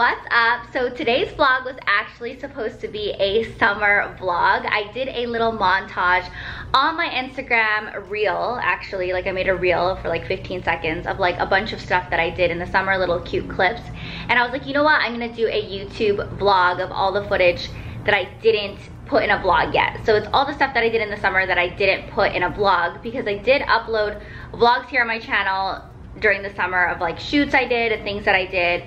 what's up? So today's vlog was actually supposed to be a summer vlog. I did a little montage on my instagram reel actually like i made a reel for like 15 seconds of like a bunch of stuff that i did in the summer little cute clips. And i was like you know what? I'm gonna do a youtube vlog of all the footage that i didn't put in a vlog yet. So it's all the stuff that I did in the summer that I didn't put in a vlog because I did upload vlogs here on my channel during the summer of like shoots I did and things that I did.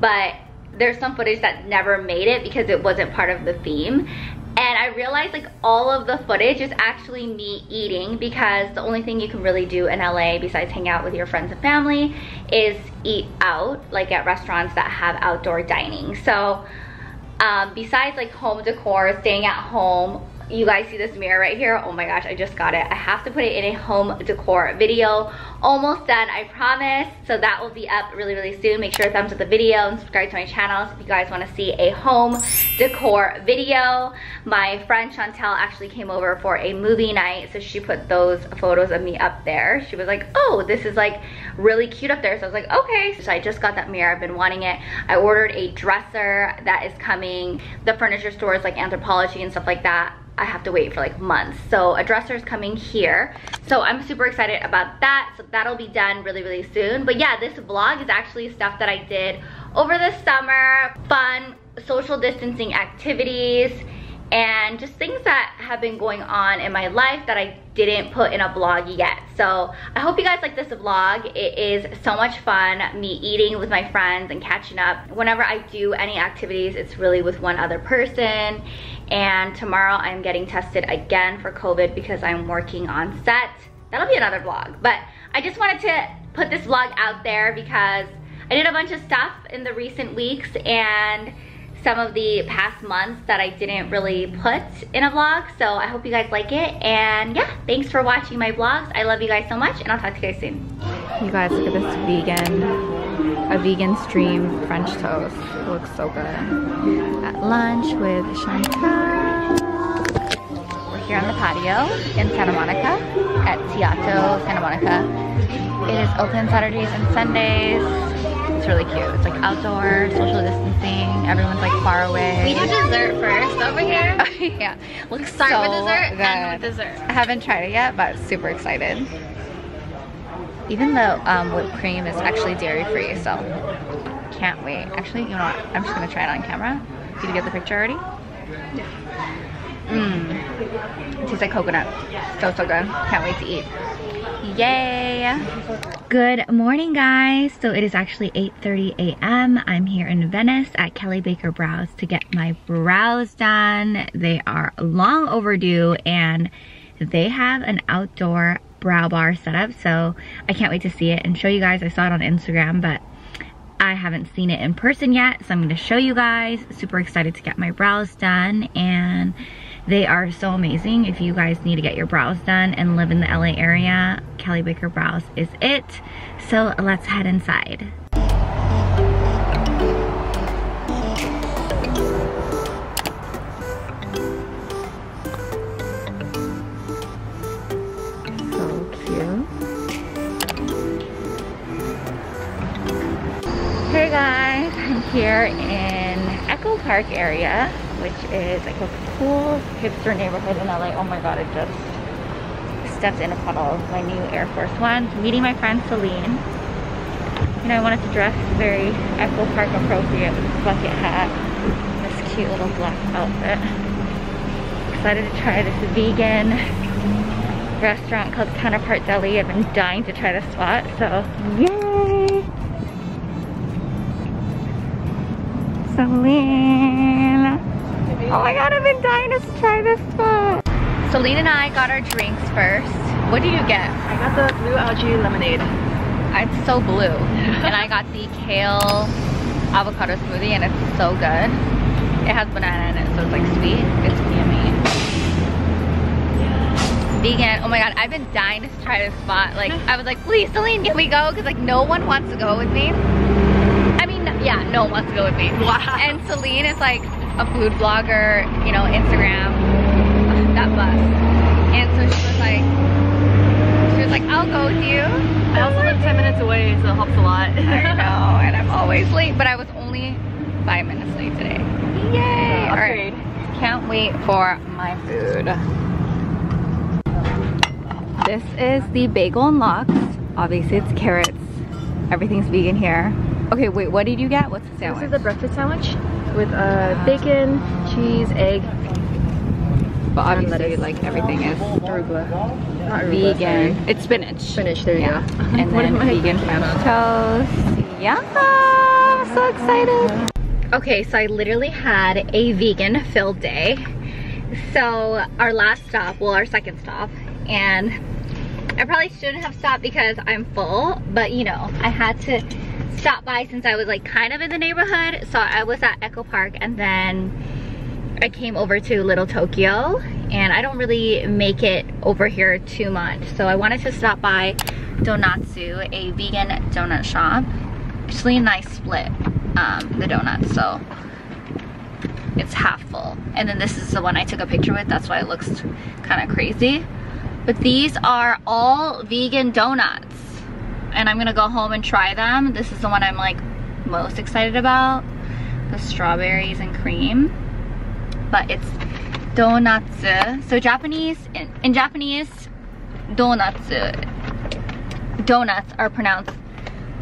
But there's some footage that never made it because it wasn't part of the theme and I realized like all of the footage is actually me eating because the only thing you can really do in LA besides hang out with your friends and family is eat out like at restaurants that have outdoor dining so um, besides like home decor staying at home you guys see this mirror right here. Oh my gosh i just got it. I have to put it in a home decor video. Almost done i promise. So that will be up really really soon. Make sure to thumbs up the video and subscribe to my channel if you guys want to see a home decor video. My friend chantel actually came over for a movie night so she put those photos of me up there. She was like oh this is like really cute up there so i was like okay so i just got that mirror i've been wanting it i ordered a dresser that is coming the furniture stores like Anthropologie and stuff like that I have to wait for like months. So a dresser is coming here. So I'm super excited about that. So that'll be done really, really soon. But yeah, this vlog is actually stuff that I did over the summer. Fun social distancing activities and just things that have been going on in my life that I didn't put in a vlog yet. So I hope you guys like this vlog. It is so much fun, me eating with my friends and catching up. Whenever I do any activities, it's really with one other person. And tomorrow I'm getting tested again for COVID because I'm working on set. That'll be another vlog. But I just wanted to put this vlog out there because I did a bunch of stuff in the recent weeks and some of the past months that I didn't really put in a vlog. So I hope you guys like it. And yeah, thanks for watching my vlogs. I love you guys so much and I'll talk to you guys soon. You guys, look at this vegan, a vegan stream French toast. It looks so good. At lunch with Chantal. We're here on the patio in Santa Monica at Teatro Santa Monica. It is open Saturdays and Sundays really cute. It's like outdoor, social distancing. Everyone's like far away. We do dessert first over here. yeah. Looks Start so with dessert good. and with dessert. I haven't tried it yet, but super excited. Even the um, whipped cream is actually dairy free, so can't wait. Actually, you know what? I'm just gonna try it on camera. Did you get the picture already? Yeah. Mmm. It tastes like coconut. So, so good. Can't wait to eat. Yay! Good morning, guys. So it is actually 8.30 a.m. I'm here in Venice at Kelley Baker Brows to get my brows done. They are long overdue and they have an outdoor brow bar set up. So I can't wait to see it and show you guys. I saw it on Instagram, but I haven't seen it in person yet. So I'm gonna show you guys. Super excited to get my brows done and they are so amazing. If you guys need to get your brows done and live in the LA area, Kelley Baker Brows is it. So let's head inside. Hey guys, I'm here in Echo Park area which is a cool hipster neighborhood in LA. Oh my god, I just stepped in a puddle. My new Air Force One. Meeting my friend Celine. You know, I wanted to dress very Echo Park appropriate with this bucket hat this cute little black outfit. Excited to try this vegan restaurant called Counterpart Deli. I've been dying to try this spot, so yay! Celine! Oh my god, I've been dying to try this spot. Celine and I got our drinks first. What did you get? I got the blue algae lemonade. Ah, it's so blue. and I got the kale avocado smoothie and it's so good. It has banana in it, so it's like sweet. It's yummy. Vegan. Oh my god, I've been dying to try this spot. Like, I was like, please, Celine, can we go? Because like no one wants to go with me. I mean, yeah, no one wants to go with me. Wow. And Celine is like, a food blogger, you know, Instagram, that bus. And so she was like, she was like, I'll go with you. I also live 10 minutes away, so it helps a lot. I know, and I'm always late, but I was only five minutes late today. Yay! Uh, All right. Can't wait for my food. This is the bagel and lox. Obviously it's carrots. Everything's vegan here. Okay, wait, what did you get? What's the sandwich? This is the breakfast sandwich with uh, bacon, cheese, egg, but obviously, like everything is arugula. Not arugula, vegan. sorry. It's spinach. Spinach, there you Yeah. go. And then vegan French toast. Yeah, I'm so excited. Okay, so I literally had a vegan filled day. So our last stop, well our second stop, and I probably shouldn't have stopped because I'm full, but you know, I had to stop by since I was like kind of in the neighborhood. So I was at Echo Park and then I came over to Little Tokyo and I don't really make it over here too much. So I wanted to stop by Donatsu, a vegan donut shop. Actually a nice split, um, the donuts, so it's half full. And then this is the one I took a picture with, that's why it looks kind of crazy. But these are all vegan donuts. And I'm gonna go home and try them. This is the one I'm like most excited about. The strawberries and cream. But it's donatsu. So Japanese, in, in Japanese, donatsu. Donuts are pronounced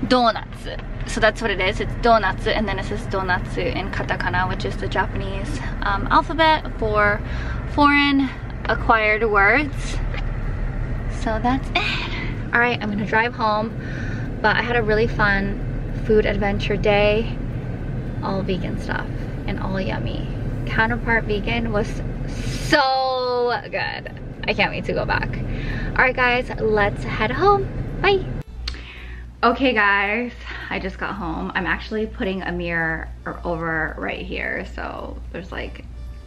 donuts. So that's what it is. It's donuts, and then it says donatsu in katakana, which is the Japanese um, alphabet for foreign acquired words. So that's it. All right, I'm gonna drive home, but I had a really fun food adventure day. All vegan stuff and all yummy. Counterpart vegan was so good. I can't wait to go back. All right, guys, let's head home. Bye. Okay, guys, I just got home. I'm actually putting a mirror over right here, so there's like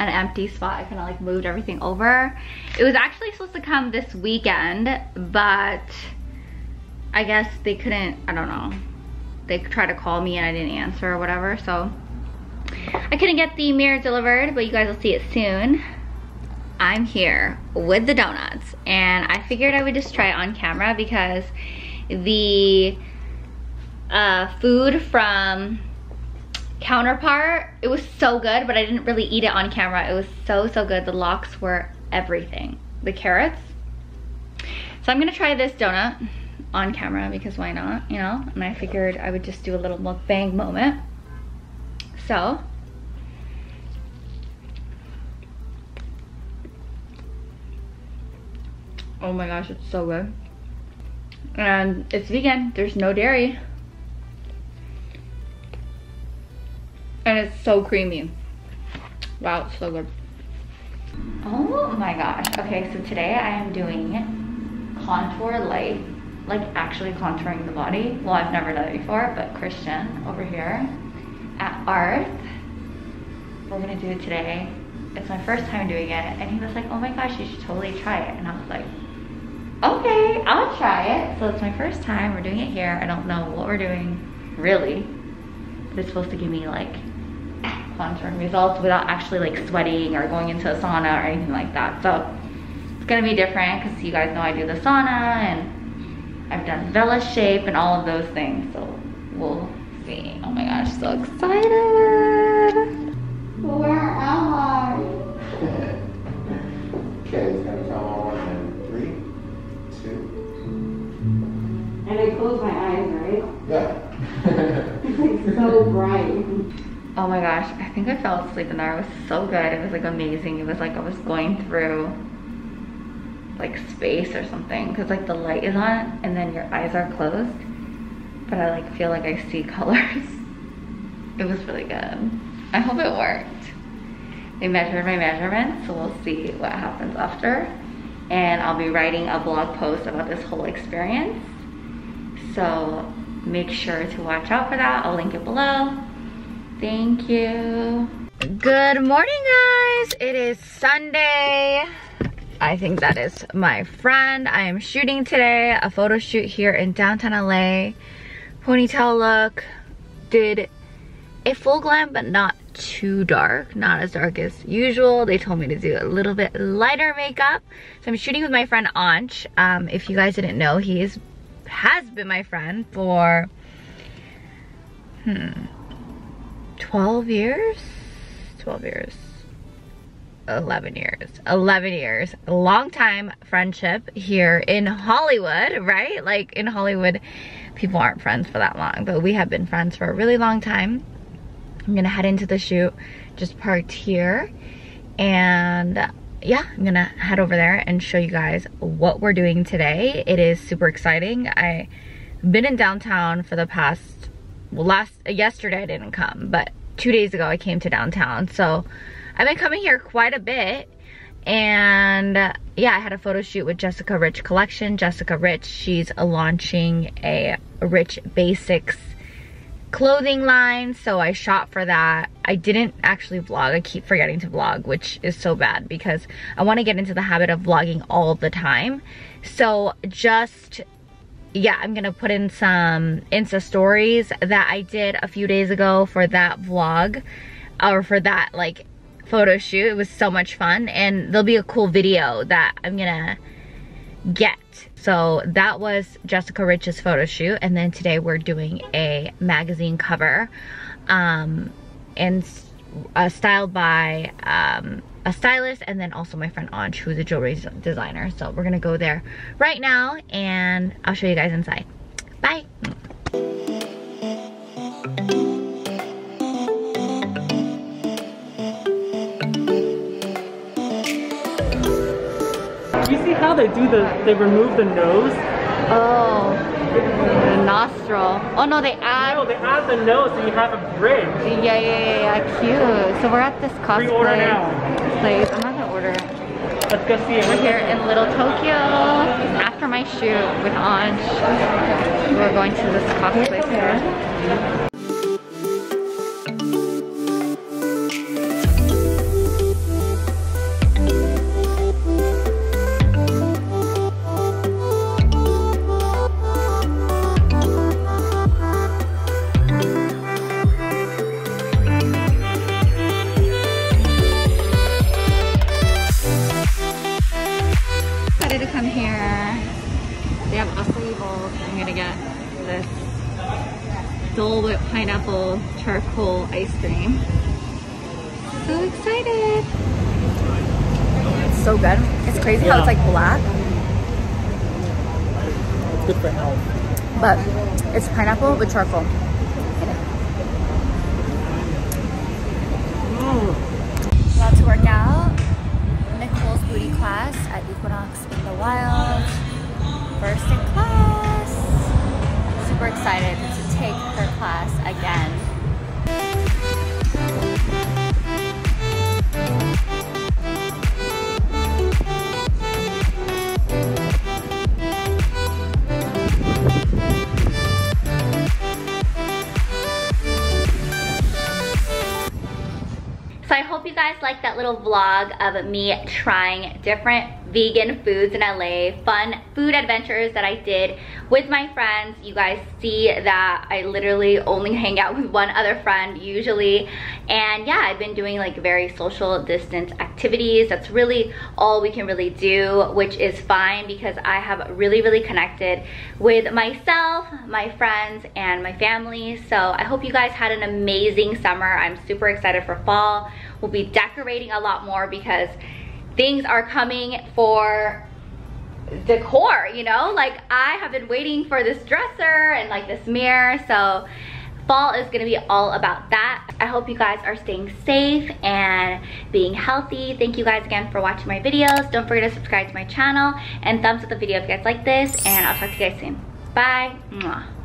an empty spot. I kind of like moved everything over. It was actually supposed to come this weekend, but I guess they couldn't, I don't know. They tried to call me and I didn't answer or whatever, so I couldn't get the mirror delivered, but you guys will see it soon. I'm here with the donuts and I figured I would just try it on camera because the uh, food from Counterpart, it was so good, but I didn't really eat it on camera. It was so, so good. The lox were everything. The carrots. So I'm gonna try this donut on camera because why not, you know? And I figured I would just do a little mukbang moment. So, oh my gosh, it's so good. And it's vegan, there's no dairy. And it's so creamy. Wow, it's so good. Oh my gosh. Okay, so today I am doing contour light, like actually contouring the body. Well, I've never done it before, but Christian over here at Arth, we're gonna do it today. It's my first time doing it, and he was like, oh my gosh, you should totally try it. And I was like, okay, I'll try it. So it's my first time, we're doing it here. I don't know what we're doing, really. But it's supposed to give me like contouring results without actually like sweating or going into a sauna or anything like that. So it's gonna be different because you guys know I do the sauna and I've done Vela shape and all of those things. So we'll see. Oh my gosh, so excited. Where am I? Okay, it's gonna come on in three, two, And I close my eyes, right? yeah. It's like so bright. Oh my gosh, I think I fell asleep in there. It was so good. It was like amazing. It was like I was going through like space or something because like the light is on and then your eyes are closed. But I like feel like I see colors. It was really good. I hope it worked. They measured my measurements, so we'll see what happens after. And I'll be writing a blog post about this whole experience. So make sure to watch out for that. I'll link it below. Thank you. Good morning, guys. It is Sunday. I think that is my friend. I am shooting today, a photo shoot here in downtown LA. Ponytail look. Did a full glam, but not too dark. Not as dark as usual. They told me to do a little bit lighter makeup. So I'm shooting with my friend Anch. Um, if you guys didn't know, he is has been my friend for, hmm, 12 years? 12 years. 11 years. 11 years. Long time friendship here in hollywood right? Like in hollywood people aren't friends for that long but we have been friends for a really long time. I'm gonna head into the shoot. Just parked here. And yeah i'm gonna head over there and show you guys what we're doing today. It is super exciting. I've been in downtown for the past well last yesterday i didn't come but two days ago I came to downtown. So I've been coming here quite a bit. And yeah, I had a photo shoot with Jessica Rich Collection. Jessica Rich, she's launching a Rich Basics clothing line. So I shot for that. I didn't actually vlog. I keep forgetting to vlog, which is so bad because I want to get into the habit of vlogging all the time. So just yeah, I'm gonna put in some Insta stories that I did a few days ago for that vlog or for that like photo shoot. It was so much fun and there'll be a cool video that I'm gonna get. So that was Jessica Rich's photo shoot and then today we're doing a magazine cover um, and uh, styled by um, a stylist and then also my friend Anj who's a jewelry designer. So we're gonna go there right now and I'll show you guys inside. Bye. You see how they do the, they remove the nose? Oh, the nostril. Oh no, they add. No, they add the nose so you have a bridge. Yeah, yeah, yeah, yeah, cute. So we're at this cosplay. Pre-order now place. I'm not gonna order. Let's go see it. We're here in Little Tokyo. After my shoot with Anj, we're going to this cosplay fair. Dole Whip Pineapple Charcoal Ice Cream. So excited. It's so good. It's crazy yeah. how it's like black. It's good for health. But it's pineapple with charcoal. Mm. About to work out. Nicole's booty class at Equinox in the Wild. First in class. Super excited take her class again. So I hope you guys like that little vlog of me trying different vegan foods in LA, fun food adventures that I did with my friends. You guys see that I literally only hang out with one other friend usually. And yeah, I've been doing like very social distance activities. That's really all we can really do, which is fine because I have really, really connected with myself, my friends, and my family. So I hope you guys had an amazing summer. I'm super excited for fall. We'll be decorating a lot more because things are coming for decor, you know? Like I have been waiting for this dresser and like this mirror, so fall is gonna be all about that. I hope you guys are staying safe and being healthy. Thank you guys again for watching my videos. Don't forget to subscribe to my channel and thumbs up the video if you guys like this and I'll talk to you guys soon. Bye. Mwah.